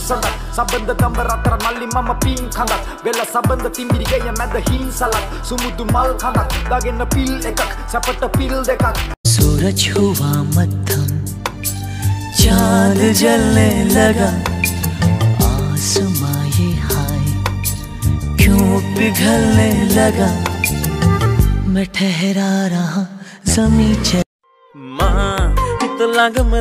සඳක් සබඳ දම්බර අතර මල්ලි මම පින් කඳක් වෙල සබඳ තිමිරිගය මැද හිංසලක් සුමුදු මල් කඳක් දගන්න පිල් එකක් සැපට පිල් දෙකක් सूरज हुआ मत्थम चांद जलने लगा आसमां ये हाय क्यों पिघलने लगा मैं ठहरा रहा जमी चल මා හිත ළඟම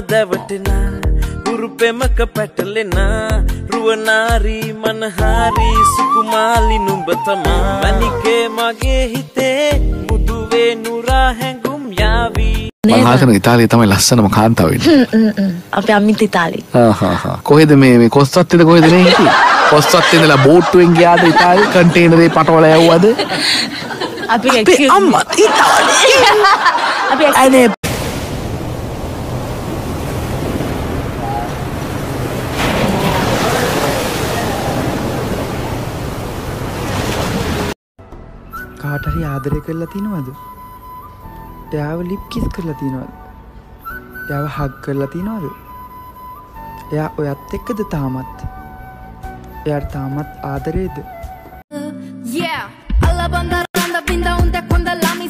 දැවටෙනා උරුපෙමක පැටලෙනා. රුවනාරී මනහාරී සුකුමාලි නුඹ තමා. මැනිකේ මගේ හිතේ මුදුවේ නුරා හැඟුම් යාවී. මංහතන ඉතාලී තමයි ලස්සනම කාන්තාවෙන් අප අමිත ඉතාලි. කොහෙද මේ මේ කොස්තත්තිද කොහෙදන හිටි කොස්තත්තිදලා බෝට්ටුවෙන් ගයාද ඉතාලි කටේනරේ පටවල යව්වද? අපි අම්මත් ඉතාලි. අපි අනේ කාටහරි ආදරය කරලා තිනවද එයාව ලිප් කිස් කරලා තිනවද එයාව හක් කරලා තිනවද එයා ඔයත් එක්කද තාමත්? එයාට තාමත් ආදරේද? Yeah, alla banda randa binda unde quando la mi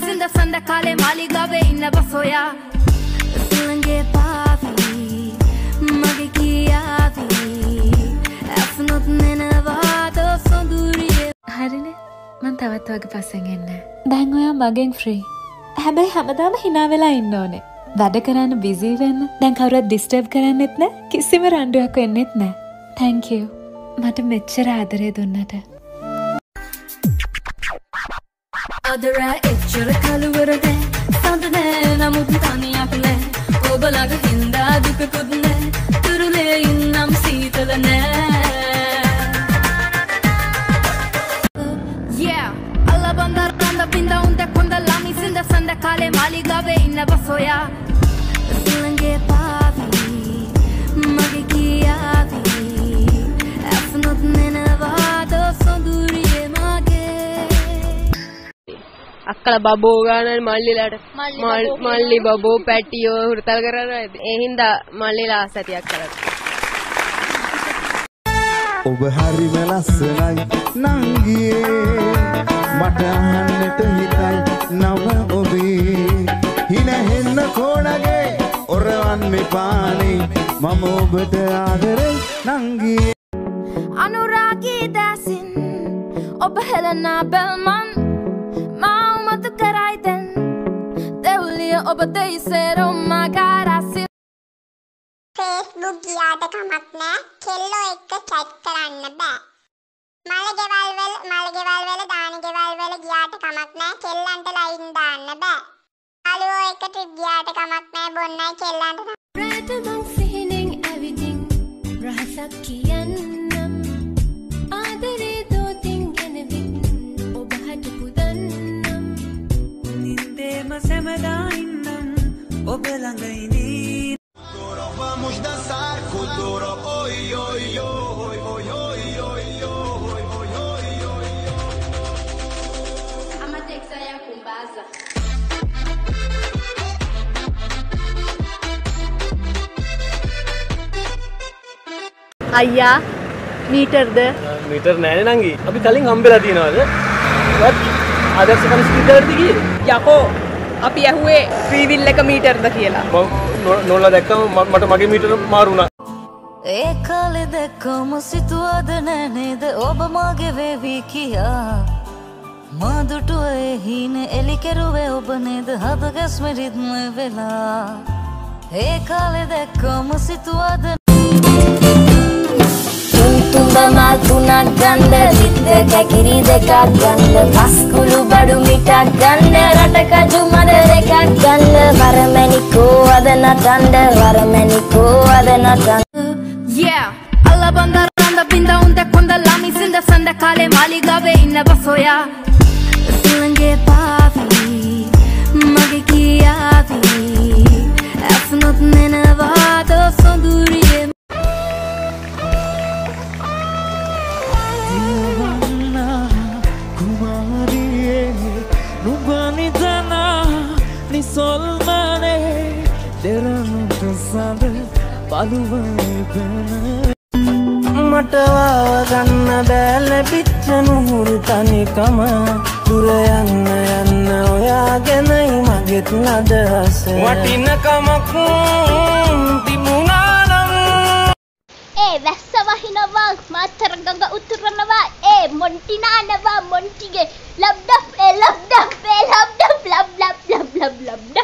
තවත් වගේ පස්සෙන් එන්න. දැන් ඔයා මගෙන් ෆ්‍රී හැබැයි හැමදාම හිනා වෙලා ඉන්න ඕනේ. වැඩ කරන්න බිසී වෙන්න. දැන් කවුරුවත් ඩිස්ටර්බ් කරන්නෙත් නෑ. කිසිම රණ්ඩුවක් වෙන්නෙත් නෑ. තැංක you. මට මෙච්චර ආදරය දුන්නට. Adara එච්චර කලුවරද සඳන නමුත් තනියක් නෑ. ඔබලග හින්දා දුකකුත් කට කාලේ මාලිගාවේ ඉන්න බසෝයා සුළඟේ පාවි මගේ කියාවි ඇසනුත් නෙනවාද සොඳුරිය මගේ අක්කල බබෝ ගානන් මල්ලිලාට මල්ලි බබෝ පැටියෝ හුරතල් කරන්න ඒ හින්දා මල්ලිලා සතියක් කරත් ඔබ හරිම ලස්සනයි නංගියේ මට අහන්නට හිතයි නව ඔරවන් මෙපානේ මම ඔබට ආදරෙයි නංගියේ. අනුරාගී දැසින් ඔබ හෙලනා බැල්මන් මවමතු කරයිතැන් දෙව්ලිය ඔබ දෙයිසේරුම් මගාරසිල් ෆේස්බුක් ගියාට කමක් නෑ. කෙල්ලෝ එක්ක චැට් කරන්න බෑ. මල ගෙවල් වල මල ගෙවල් වල දාන ගෙවල් වල ගියාට කමක් නෑ. කෙල්ලන්ට ලයින් දාන්න බෑ. යාළුවෝ එක්ක ට්‍රිප් ගියාට කමක් නෑ බොන්නයි කෙල්ලන්ට රැටමං සිහිනෙන් ඇවිදින් රහසක් කියන්නම්. ආදරේ දෝතින් ගෙනවින් ඔබ හට පුදන්නම්. නින්දේම සැමදා ඉන්නම් ඔබ ළඟයිනේ. Vamos dançar Kuduro oi oi oi oi oi oi oi oi oi oi Amatexa ya kumbaza අයියා මීටර්ද? මිටර් නෑන නංගි. අපි කලින් හම්බෙලා තියෙනවාද? ආදර්ශ ස්පිටර්දිගේ යකෝ අපි ඇහුවේ ්‍රීවිල් එක මීටර්ද කියලා. නොල්ල දැක්කම මට මගේ මිටර මාරුණා. ඒ කාලෙ දැක්කම සිතුවද නෑනේද? ඔබ මගේ වේවී කියා. මාදුටුව එහින එලිකෙරුවේ ඔබ නේද? හද ගැස්ම රිද්ම වෙලා. ඒ කාලෙ දැක්කම සිතුවද තුඹ මල් තුනක් ගන්න රිද්ද කැකිරි දෙකක් ගන්න පස්කුළු බඩු මිටක් ගන්න රට කජු මඩ දෙකක් ගන්න. වරමැණිකෝ අද නටන්න වරමැණිකෝ අද නටන්න. Yeah. alla banda randa binda unda konda lami sinda sanda kale mali gave inna basoya silange pavi mage kiyavi මනිදනා නිසොල්මනේ දෙරමට සඳ පළුවපෙන මටවාව ගන්න බෑලැබිච්ච නුහුරු තනිකම දුර යන්න යන්න ඔයා ගැනයි මගෙත් අදහස. වටිනකමකු තිබුණා. ඒ වැස්ස වහිනවා මාතර ගඟ උතුරනවා ඒ මොන්ටි නානවා මොන්ටිගේ ලබ්ඩප් ඒ ලබ්ඩප් ඒ ලබ්ඩප් ලබ් ලබ් ලබ් ලබ් ලබ්